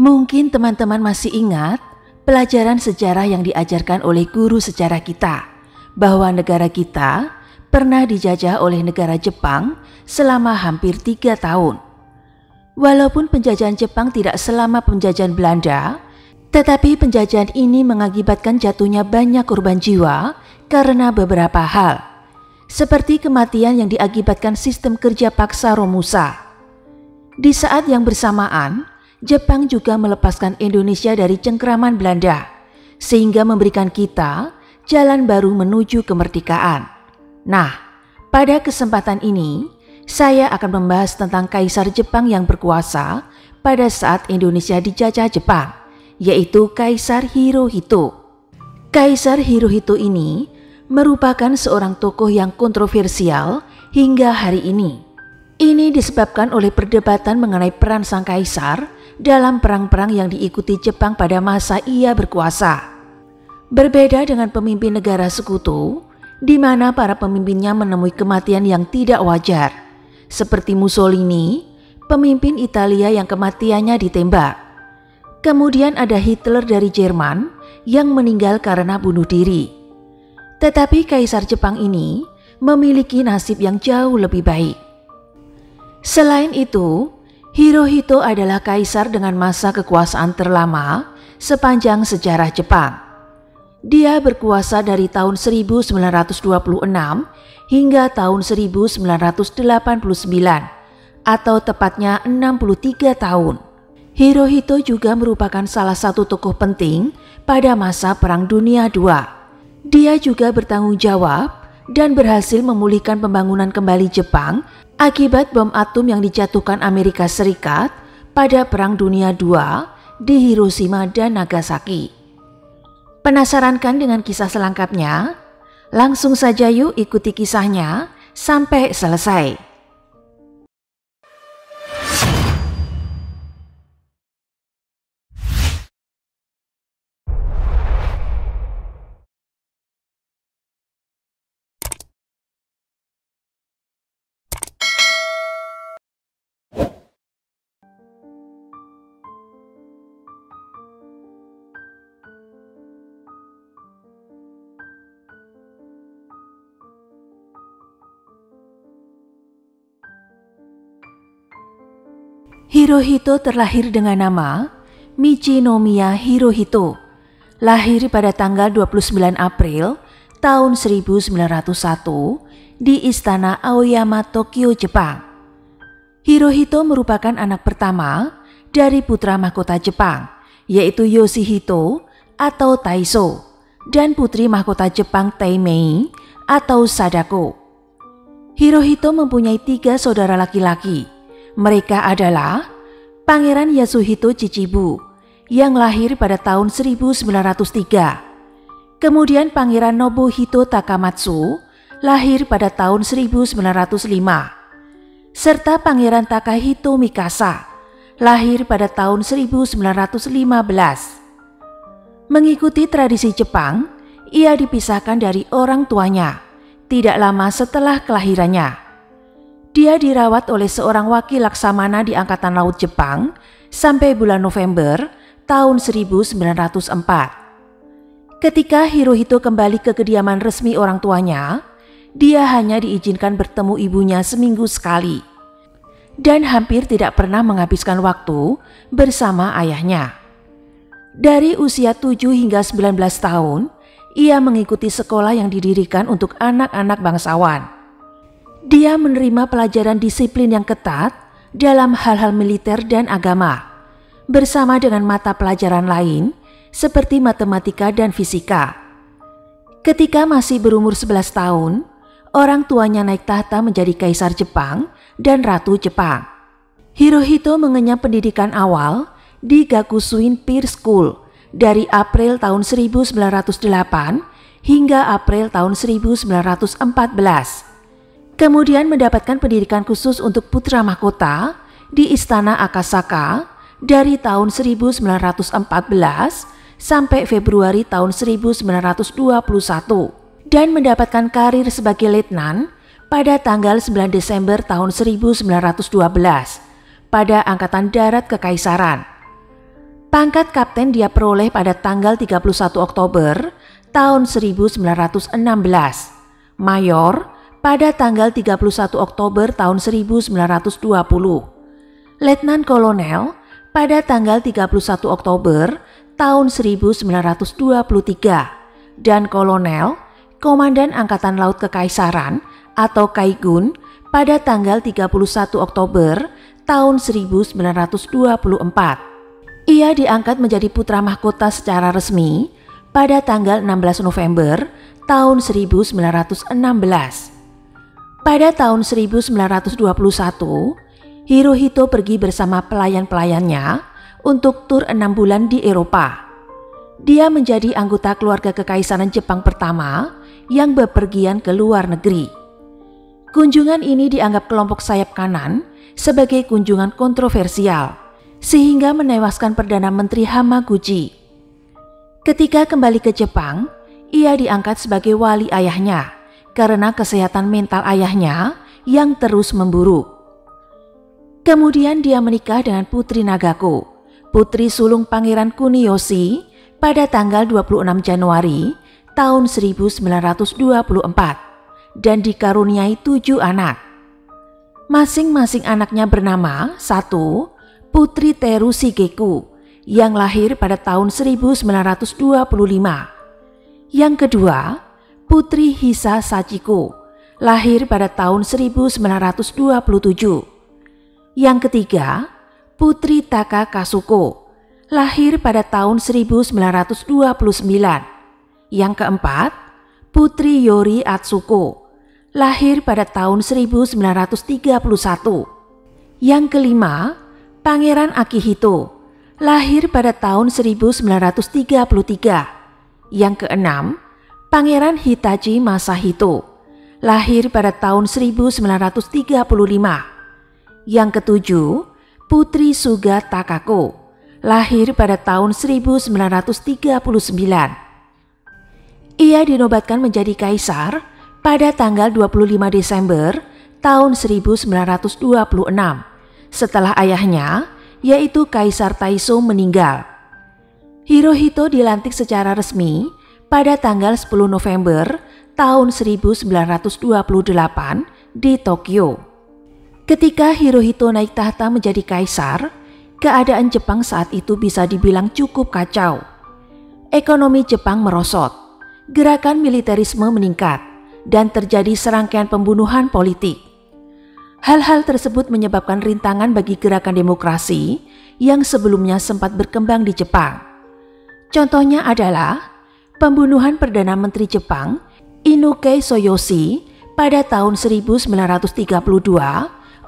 Mungkin teman-teman masih ingat pelajaran sejarah yang diajarkan oleh guru sejarah kita, bahwa negara kita pernah dijajah oleh negara Jepang selama hampir tiga tahun. Walaupun penjajahan Jepang tidak selama penjajahan Belanda, tetapi penjajahan ini mengakibatkan jatuhnya banyak korban jiwa karena beberapa hal, seperti kematian yang diakibatkan sistem kerja paksa Romusa. Di saat yang bersamaan, Jepang juga melepaskan Indonesia dari cengkraman Belanda, sehingga memberikan kita jalan baru menuju kemerdekaan. Nah, pada kesempatan ini, saya akan membahas tentang Kaisar Jepang yang berkuasa pada saat Indonesia dijajah Jepang, yaitu Kaisar Hirohito. Kaisar Hirohito ini merupakan seorang tokoh yang kontroversial hingga hari ini. Ini disebabkan oleh perdebatan mengenai peran sang kaisar dalam perang-perang yang diikuti Jepang pada masa ia berkuasa. Berbeda dengan pemimpin negara sekutu, di mana para pemimpinnya menemui kematian yang tidak wajar, seperti Mussolini, pemimpin Italia yang kematiannya ditembak. Kemudian ada Hitler dari Jerman yang meninggal karena bunuh diri. Tetapi Kaisar Jepang ini memiliki nasib yang jauh lebih baik. Selain itu, Hirohito adalah kaisar dengan masa kekuasaan terlama sepanjang sejarah Jepang. Dia berkuasa dari tahun 1926 hingga tahun 1989 atau tepatnya 63 tahun. Hirohito juga merupakan salah satu tokoh penting pada masa Perang Dunia II. Dia juga bertanggung jawab dan berhasil memulihkan pembangunan kembali Jepang akibat bom atom yang dijatuhkan Amerika Serikat pada Perang Dunia II di Hiroshima dan Nagasaki. Penasaran kan dengan kisah selengkapnya? Langsung saja yuk ikuti kisahnya sampai selesai. Hirohito terlahir dengan nama Michinomiya Hirohito. Lahir pada tanggal 29 April tahun 1901 di Istana Aoyama, Tokyo, Jepang. Hirohito merupakan anak pertama dari putra mahkota Jepang, yaitu Yoshihito atau Taiso, dan putri mahkota Jepang Taimei atau Sadako. Hirohito mempunyai tiga saudara laki-laki, mereka adalah Pangeran Yasuhito Chichibu yang lahir pada tahun 1903. Kemudian Pangeran Nobuhito Takamatsu lahir pada tahun 1905. Serta Pangeran Takahito Mikasa lahir pada tahun 1915. Mengikuti tradisi Jepang, ia dipisahkan dari orang tuanya tidak lama setelah kelahirannya. Dia dirawat oleh seorang wakil laksamana di Angkatan Laut Jepang sampai bulan November tahun 1904. Ketika Hirohito kembali ke kediaman resmi orang tuanya, dia hanya diizinkan bertemu ibunya seminggu sekali dan hampir tidak pernah menghabiskan waktu bersama ayahnya. Dari usia 7 hingga 19 tahun, ia mengikuti sekolah yang didirikan untuk anak-anak bangsawan. Dia menerima pelajaran disiplin yang ketat dalam hal-hal militer dan agama, bersama dengan mata pelajaran lain seperti matematika dan fisika. Ketika masih berumur 11 tahun, orang tuanya naik tahta menjadi kaisar Jepang dan ratu Jepang. Hirohito mengenyam pendidikan awal di Gakusuin Peer School dari April tahun 1908 hingga April tahun 1914 kemudian mendapatkan pendidikan khusus untuk putra mahkota di Istana Akasaka dari tahun 1914 sampai Februari tahun 1921 dan mendapatkan karir sebagai letnan pada tanggal 9 Desember tahun 1912 pada Angkatan Darat Kekaisaran. Pangkat kapten dia peroleh pada tanggal 31 Oktober tahun 1916. Mayor pada tanggal 31 Oktober tahun 1920. Letnan Kolonel pada tanggal 31 Oktober tahun 1923 dan Kolonel Komandan Angkatan Laut Kekaisaran atau Kaigun pada tanggal 31 Oktober tahun 1924. Ia diangkat menjadi putra mahkota secara resmi pada tanggal 16 November tahun 1916. Pada tahun 1921, Hirohito pergi bersama pelayan-pelayannya untuk tur enam bulan di Eropa. Dia menjadi anggota keluarga kekaisaran Jepang pertama yang bepergian ke luar negeri. Kunjungan ini dianggap kelompok sayap kanan sebagai kunjungan kontroversial sehingga menewaskan Perdana Menteri Hamaguchi. Ketika kembali ke Jepang, ia diangkat sebagai wali ayahnya karena kesehatan mental ayahnya yang terus memburuk. Kemudian dia menikah dengan Putri Nagako, putri sulung Pangeran Kuniyoshi pada tanggal 26 Januari tahun 1924 dan dikaruniai tujuh anak. Masing-masing anaknya bernama satu Putri Teru Shigeku yang lahir pada tahun 1925. Yang kedua, Putri Hisa Sachiko lahir pada tahun 1927. Yang ketiga, Putri Taka Kasuko lahir pada tahun 1929. Yang keempat, Putri Yori Atsuko lahir pada tahun 1931. Yang kelima, Pangeran Akihito lahir pada tahun 1933. Yang keenam, Pangeran Hitachi Masahito lahir pada tahun 1935. Yang ketujuh, Putri Suga Takako lahir pada tahun 1939. Ia dinobatkan menjadi kaisar pada tanggal 25 Desember tahun 1926 setelah ayahnya, yaitu Kaisar Taiso meninggal. Hirohito dilantik secara resmi pada tanggal 10 November tahun 1928 di Tokyo. Ketika Hirohito naik tahta menjadi kaisar, keadaan Jepang saat itu bisa dibilang cukup kacau. Ekonomi Jepang merosot, gerakan militerisme meningkat, dan terjadi serangkaian pembunuhan politik. Hal-hal tersebut menyebabkan rintangan bagi gerakan demokrasi yang sebelumnya sempat berkembang di Jepang. Contohnya adalah pembunuhan Perdana Menteri Jepang Inuke Soyoshi pada tahun 1932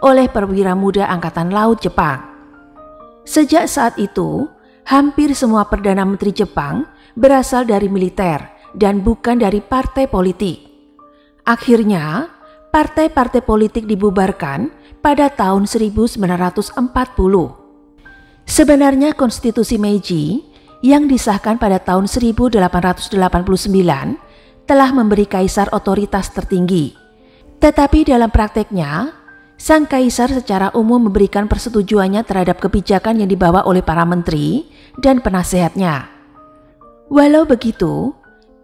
oleh perwira muda Angkatan Laut Jepang. Sejak saat itu, hampir semua Perdana Menteri Jepang berasal dari militer dan bukan dari partai politik. Akhirnya, partai-partai politik dibubarkan pada tahun 1940. Sebenarnya konstitusi Meiji yang disahkan pada tahun 1889 telah memberi kaisar otoritas tertinggi. Tetapi dalam prakteknya, sang kaisar secara umum memberikan persetujuannya terhadap kebijakan yang dibawa oleh para menteri dan penasehatnya. Walau begitu,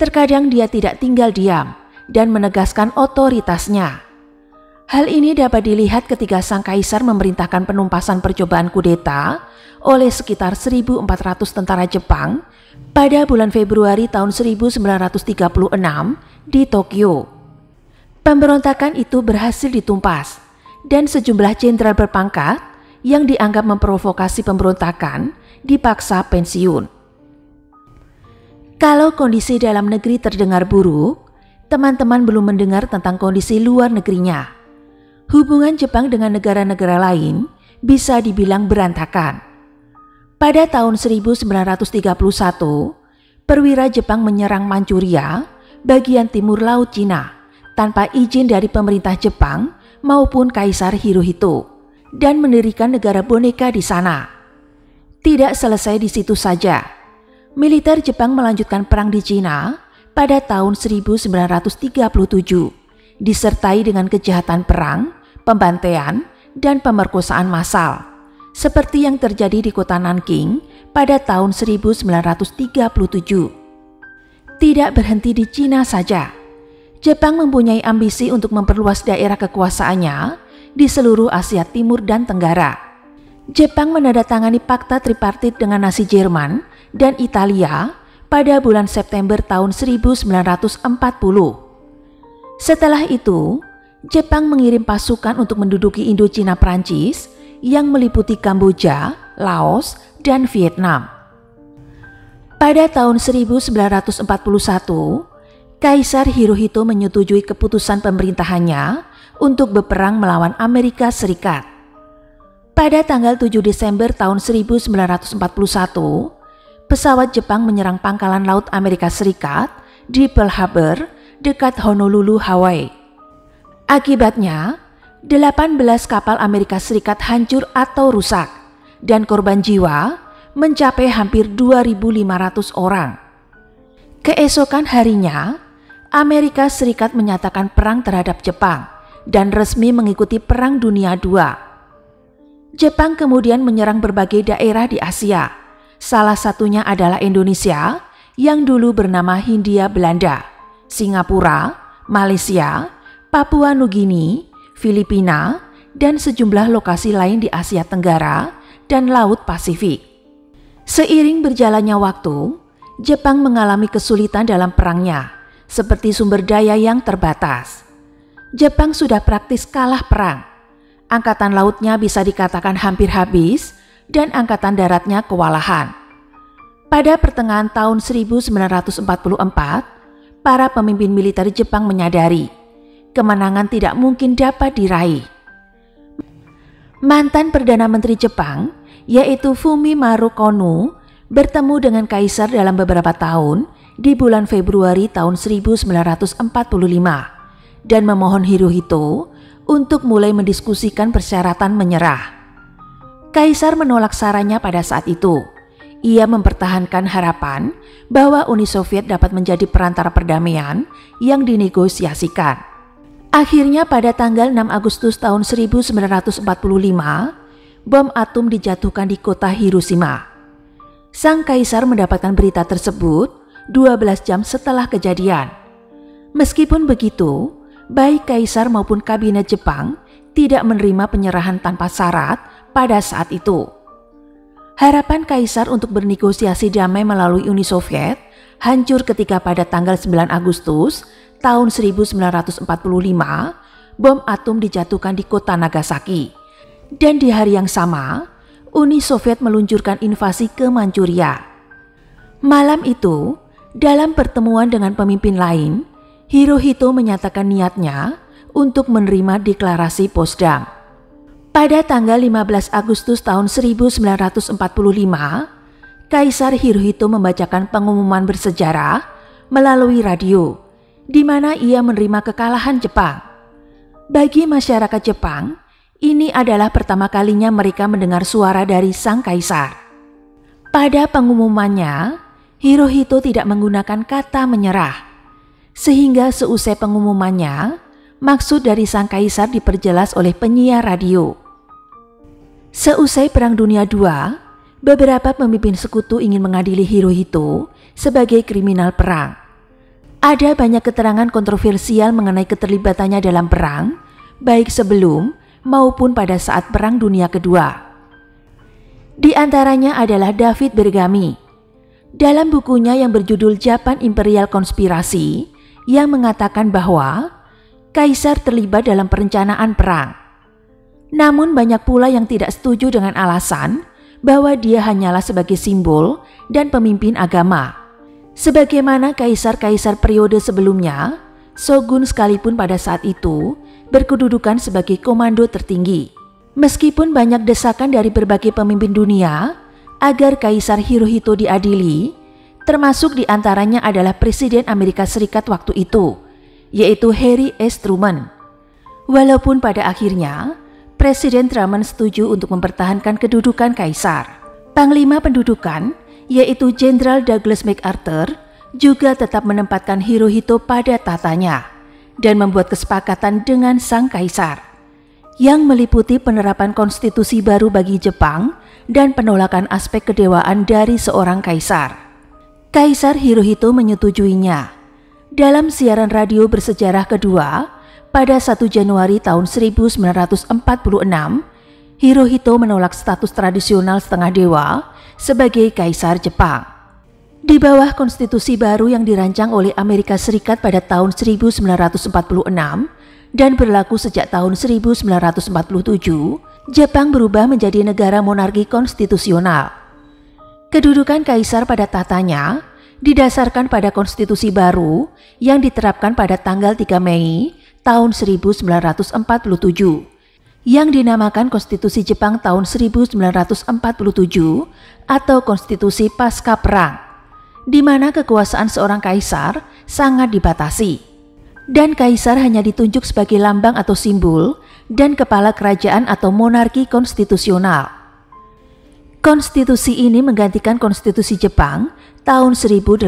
terkadang dia tidak tinggal diam dan menegaskan otoritasnya. Hal ini dapat dilihat ketika sang kaisar memerintahkan penumpasan percobaan kudeta oleh sekitar 1.400 tentara Jepang pada bulan Februari tahun 1936 di Tokyo. Pemberontakan itu berhasil ditumpas dan sejumlah jenderal berpangkat yang dianggap memprovokasi pemberontakan dipaksa pensiun. Kalau kondisi dalam negeri terdengar buruk, teman-teman belum mendengar tentang kondisi luar negerinya. Hubungan Jepang dengan negara-negara lain bisa dibilang berantakan. Pada tahun 1931, perwira Jepang menyerang Manchuria, bagian timur Laut Cina, tanpa izin dari pemerintah Jepang maupun Kaisar Hirohito, dan mendirikan negara boneka di sana. Tidak selesai di situ saja, militer Jepang melanjutkan perang di Cina pada tahun 1937 disertai dengan kejahatan perang, pembantaian, dan pemerkosaan massal seperti yang terjadi di kota Nanking pada tahun 1937. Tidak berhenti di Cina saja, Jepang mempunyai ambisi untuk memperluas daerah kekuasaannya di seluruh Asia Timur dan Tenggara. Jepang menandatangani fakta tripartit dengan Nazi Jerman dan Italia pada bulan September tahun 1940. Setelah itu, Jepang mengirim pasukan untuk menduduki Indochina Prancis yang meliputi Kamboja, Laos, dan Vietnam. Pada tahun 1941, Kaisar Hirohito menyetujui keputusan pemerintahannya untuk berperang melawan Amerika Serikat. Pada tanggal 7 Desember tahun 1941, pesawat Jepang menyerang pangkalan laut Amerika Serikat di Pearl Harbor dekat Honolulu, Hawaii. Akibatnya, 18 kapal Amerika Serikat hancur atau rusak dan korban jiwa mencapai hampir 2.500 orang. Keesokan harinya, Amerika Serikat menyatakan perang terhadap Jepang dan resmi mengikuti Perang Dunia II. Jepang kemudian menyerang berbagai daerah di Asia. Salah satunya adalah Indonesia yang dulu bernama Hindia Belanda, Singapura, Malaysia, Papua Nugini, Filipina, dan sejumlah lokasi lain di Asia Tenggara dan Laut Pasifik. Seiring berjalannya waktu, Jepang mengalami kesulitan dalam perangnya seperti sumber daya yang terbatas. Jepang sudah praktis kalah perang. Angkatan lautnya bisa dikatakan hampir habis dan angkatan daratnya kewalahan. Pada pertengahan tahun 1944, para pemimpin militer Jepang menyadari kemenangan tidak mungkin dapat diraih. Mantan Perdana Menteri Jepang, yaitu Fumimaru Kono, bertemu dengan kaisar dalam beberapa tahun di bulan Februari tahun 1945 dan memohon Hirohito untuk mulai mendiskusikan persyaratan menyerah. Kaisar menolak sarannya pada saat itu. Ia mempertahankan harapan bahwa Uni Soviet dapat menjadi perantara perdamaian yang dinegosiasikan. Akhirnya pada tanggal 6 Agustus tahun 1945, bom atom dijatuhkan di kota Hiroshima. Sang kaisar mendapatkan berita tersebut 12 jam setelah kejadian. Meskipun begitu, baik kaisar maupun kabinet Jepang tidak menerima penyerahan tanpa syarat pada saat itu. Harapan kaisar untuk bernegosiasi damai melalui Uni Soviet hancur ketika pada tanggal 9 Agustus tahun 1945 bom atom dijatuhkan di kota Nagasaki. Dan di hari yang sama, Uni Soviet meluncurkan invasi ke Manchuria. Malam itu, dalam pertemuan dengan pemimpin lain, Hirohito menyatakan niatnya untuk menerima deklarasi Potsdam. Pada tanggal 15 Agustus tahun 1945, Kaisar Hirohito membacakan pengumuman bersejarah melalui radio, di mana ia menerima kekalahan Jepang. Bagi masyarakat Jepang, ini adalah pertama kalinya mereka mendengar suara dari sang kaisar. Pada pengumumannya, Hirohito tidak menggunakan kata menyerah. Sehingga seusai pengumumannya, maksud dari sang kaisar diperjelas oleh penyiar radio. Seusai Perang Dunia II, beberapa pemimpin sekutu ingin mengadili Hirohito sebagai kriminal perang. Ada banyak keterangan kontroversial mengenai keterlibatannya dalam perang, baik sebelum maupun pada saat Perang Dunia Kedua. Di antaranya adalah David Bergami, dalam bukunya yang berjudul Japan Imperial Konspirasi yang mengatakan bahwa kaisar terlibat dalam perencanaan perang. Namun banyak pula yang tidak setuju dengan alasan bahwa dia hanyalah sebagai simbol dan pemimpin agama. Sebagaimana kaisar-kaisar periode sebelumnya, Shogun sekalipun pada saat itu berkedudukan sebagai komando tertinggi. Meskipun banyak desakan dari berbagai pemimpin dunia agar Kaisar Hirohito diadili, termasuk di antaranya adalah Presiden Amerika Serikat waktu itu, yaitu Harry S. Truman. Walaupun pada akhirnya, Presiden Truman setuju untuk mempertahankan kedudukan Kaisar. Panglima pendudukan, yaitu Jenderal Douglas MacArthur, juga tetap menempatkan Hirohito pada tatanya dan membuat kesepakatan dengan sang kaisar yang meliputi penerapan konstitusi baru bagi Jepang dan penolakan aspek kedewaan dari seorang kaisar. Kaisar Hirohito menyetujuinya. Dalam siaran radio bersejarah kedua, pada 1 Januari tahun 1946, Hirohito menolak status tradisional setengah dewa sebagai kaisar Jepang. Di bawah konstitusi baru yang dirancang oleh Amerika Serikat pada tahun 1946 dan berlaku sejak tahun 1947, Jepang berubah menjadi negara monarki konstitusional. Kedudukan kaisar pada tatanya didasarkan pada konstitusi baru yang diterapkan pada tanggal 3 Mei tahun 1947 yang dinamakan Konstitusi Jepang tahun 1947 atau Konstitusi Pasca Perang, di mana kekuasaan seorang kaisar sangat dibatasi. Dan kaisar hanya ditunjuk sebagai lambang atau simbol dan kepala kerajaan atau monarki konstitusional. Konstitusi ini menggantikan konstitusi Jepang tahun 1889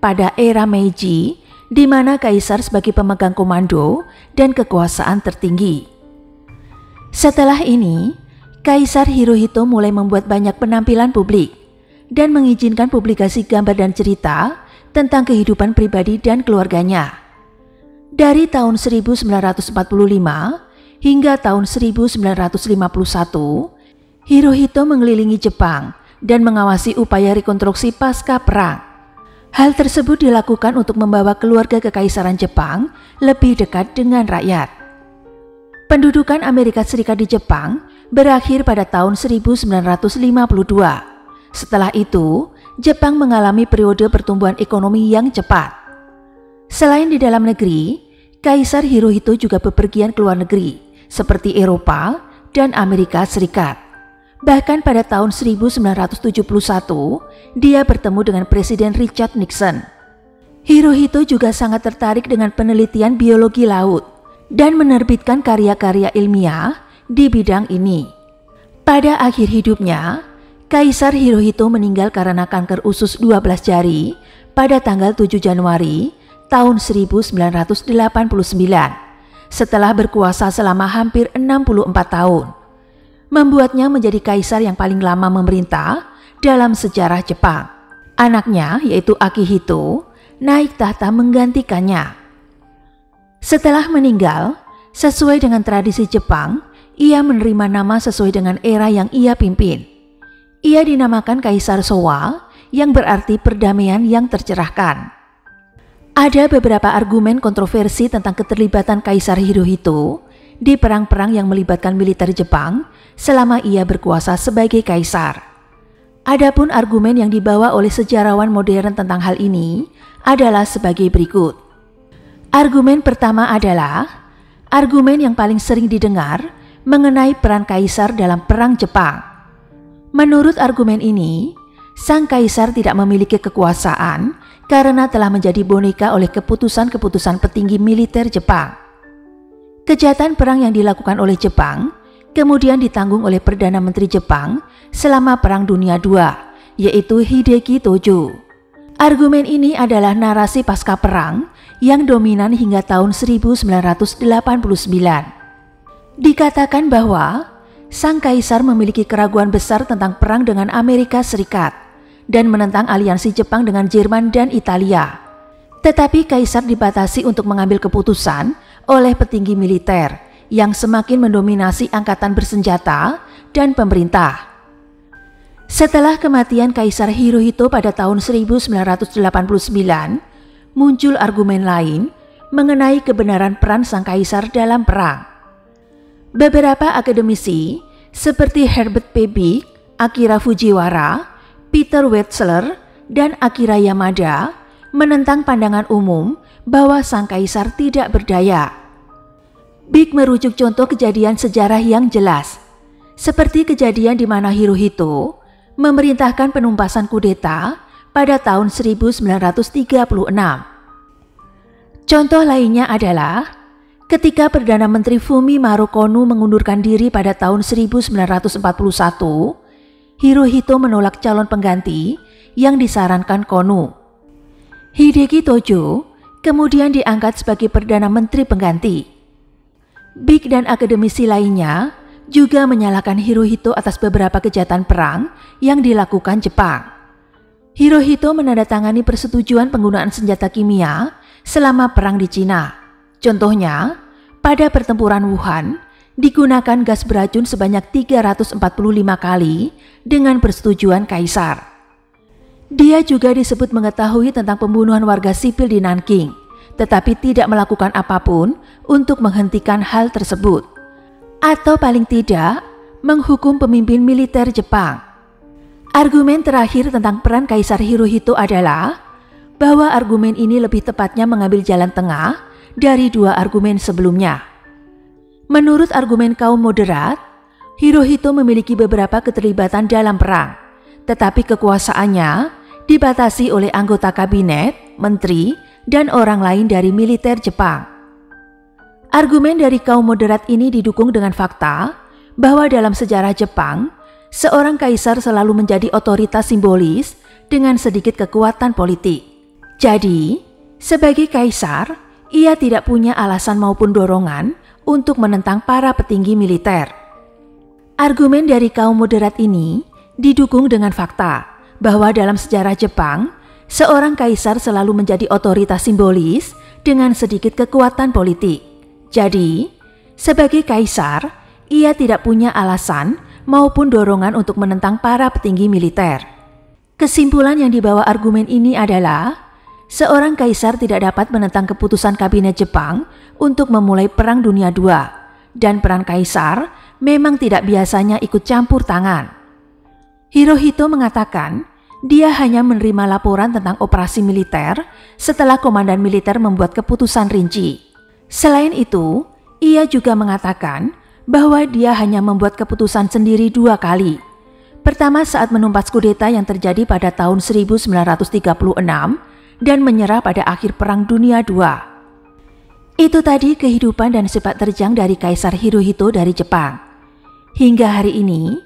pada era Meiji di mana kaisar sebagai pemegang komando dan kekuasaan tertinggi. Setelah ini, Kaisar Hirohito mulai membuat banyak penampilan publik dan mengizinkan publikasi gambar dan cerita tentang kehidupan pribadi dan keluarganya. Dari tahun 1945 hingga tahun 1951, Hirohito mengelilingi Jepang dan mengawasi upaya rekonstruksi pasca perang. Hal tersebut dilakukan untuk membawa keluarga kekaisaran Jepang lebih dekat dengan rakyat. Pendudukan Amerika Serikat di Jepang berakhir pada tahun 1952. Setelah itu, Jepang mengalami periode pertumbuhan ekonomi yang cepat. Selain di dalam negeri, Kaisar Hirohito juga bepergian ke luar negeri, seperti Eropa dan Amerika Serikat. Bahkan pada tahun 1971, dia bertemu dengan Presiden Richard Nixon. Hirohito juga sangat tertarik dengan penelitian biologi laut dan menerbitkan karya-karya ilmiah di bidang ini. Pada akhir hidupnya, Kaisar Hirohito meninggal karena kanker usus 12 jari pada tanggal 7 Januari tahun 1989 setelah berkuasa selama hampir 64 tahun. Membuatnya menjadi kaisar yang paling lama memerintah dalam sejarah Jepang. Anaknya yaitu Akihito naik tahta menggantikannya. Setelah meninggal, sesuai dengan tradisi Jepang, ia menerima nama sesuai dengan era yang ia pimpin. Ia dinamakan Kaisar Showa yang berarti perdamaian yang tercerahkan. Ada beberapa argumen kontroversi tentang keterlibatan Kaisar Hirohito di perang-perang yang melibatkan militer Jepang selama ia berkuasa sebagai kaisar. Adapun argumen yang dibawa oleh sejarawan modern tentang hal ini adalah sebagai berikut. Argumen pertama adalah argumen yang paling sering didengar mengenai peran kaisar dalam perang Jepang. Menurut argumen ini, sang kaisar tidak memiliki kekuasaan karena telah menjadi boneka oleh keputusan-keputusan petinggi militer Jepang. Kejahatan perang yang dilakukan oleh Jepang kemudian ditanggung oleh Perdana Menteri Jepang selama Perang Dunia II, yaitu Hideki Tojo. Argumen ini adalah narasi pasca perang yang dominan hingga tahun 1989. Dikatakan bahwa sang kaisar memiliki keraguan besar tentang perang dengan Amerika Serikat dan menentang aliansi Jepang dengan Jerman dan Italia. Tetapi kaisar dibatasi untuk mengambil keputusan oleh petinggi militer yang semakin mendominasi angkatan bersenjata dan pemerintah. Setelah kematian Kaisar Hirohito pada tahun 1989, muncul argumen lain mengenai kebenaran peran sang kaisar dalam perang. Beberapa akademisi seperti Herbert P. Big, Akira Fujiwara, Peter Wetzler dan Akira Yamada menentang pandangan umum bahwa sang kaisar tidak berdaya. Big merujuk contoh kejadian sejarah yang jelas, seperti kejadian di mana Hirohito memerintahkan penumpasan kudeta pada tahun 1936. Contoh lainnya adalah ketika Perdana Menteri Fumi Marukonu mengundurkan diri pada tahun 1941 Hirohito menolak calon pengganti yang disarankan Kono. Hideki Tojo kemudian diangkat sebagai Perdana Menteri pengganti. Big dan akademisi lainnya juga menyalahkan Hirohito atas beberapa kejahatan perang yang dilakukan Jepang. Hirohito menandatangani persetujuan penggunaan senjata kimia selama perang di Cina. Contohnya, pada pertempuran Wuhan, digunakan gas beracun sebanyak 345 kali dengan persetujuan Kaisar. Dia juga disebut mengetahui tentang pembunuhan warga sipil di Nanking, tetapi tidak melakukan apa pun untuk menghentikan hal tersebut. Atau paling tidak, menghukum pemimpin militer Jepang. Argumen terakhir tentang peran Kaisar Hirohito adalah bahwa argumen ini lebih tepatnya mengambil jalan tengah dari dua argumen sebelumnya. Menurut argumen kaum moderat, Hirohito memiliki beberapa keterlibatan dalam perang, tetapi kekuasaannya dibatasi oleh anggota kabinet, menteri, dan orang lain dari militer Jepang. Argumen dari kaum moderat ini didukung dengan fakta bahwa dalam sejarah Jepang, seorang kaisar selalu menjadi otoritas simbolis dengan sedikit kekuatan politik. Jadi, sebagai kaisar, ia tidak punya alasan maupun dorongan untuk menentang para petinggi militer. Argumen dari kaum moderat ini didukung dengan fakta bahwa dalam sejarah Jepang, seorang kaisar selalu menjadi otoritas simbolis dengan sedikit kekuatan politik. Jadi, sebagai kaisar, ia tidak punya alasan maupun dorongan untuk menentang para petinggi militer. Kesimpulan yang dibawa argumen ini adalah seorang kaisar tidak dapat menentang keputusan kabinet Jepang untuk memulai Perang Dunia II, dan peran kaisar memang tidak biasanya ikut campur tangan. Hirohito mengatakan dia hanya menerima laporan tentang operasi militer setelah komandan militer membuat keputusan rinci. Selain itu, ia juga mengatakan bahwa dia hanya membuat keputusan sendiri dua kali. Pertama saat menumpas kudeta yang terjadi pada tahun 1936 dan menyerah pada akhir Perang Dunia II. Itu tadi kehidupan dan sepak terjang dari Kaisar Hirohito dari Jepang. Hingga hari ini,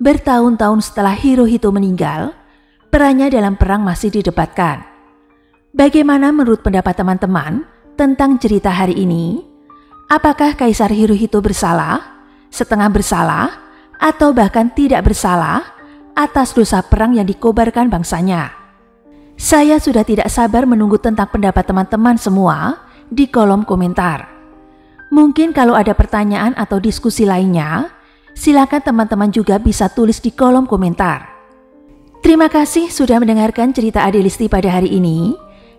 bertahun-tahun setelah Hirohito meninggal, perannya dalam perang masih didebatkan. Bagaimana menurut pendapat teman-teman tentang cerita hari ini? Apakah Kaisar Hirohito bersalah, setengah bersalah, atau bahkan tidak bersalah atas dosa perang yang dikobarkan bangsanya? Saya sudah tidak sabar menunggu tentang pendapat teman-teman semua di kolom komentar. Mungkin kalau ada pertanyaan atau diskusi lainnya, silakan teman-teman juga bisa tulis di kolom komentar. Terima kasih sudah mendengarkan cerita Adelisti pada hari ini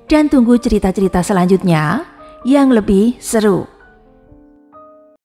dan tunggu cerita-cerita selanjutnya yang lebih seru.